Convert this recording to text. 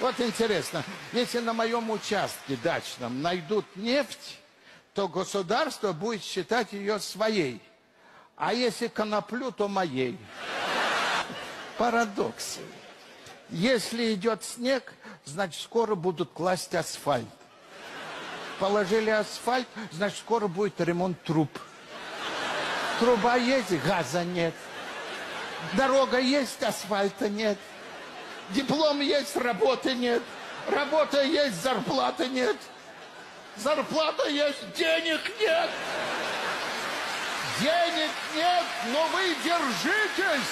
Вот интересно, если на моем участке дачном найдут нефть, то государство будет считать ее своей. А если коноплю, то моей. Парадокс. Если идет снег, значит, скоро будут класть асфальт. Положили асфальт, значит, скоро будет ремонт труб. Труба есть, газа нет. Дорога есть, асфальта нет. Диплом есть, работы нет. Работа есть, зарплаты нет. Зарплата есть, денег нет. Денег нет, но вы держитесь.